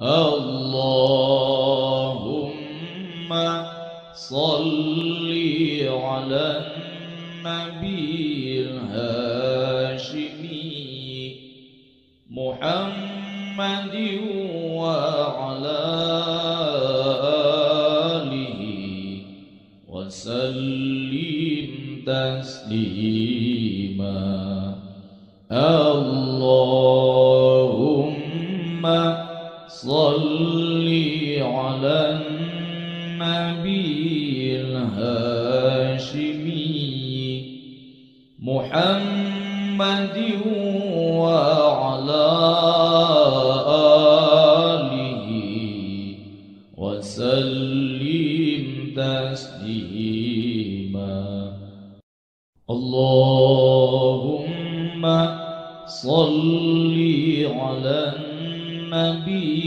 اللهم صل على النبي الهاشمي محمد وعلى آله وسلم تسليما. اللهم صل على النبي الهاشمي محمد وعلى آله وسلم تسليما. اللهم صل على النبي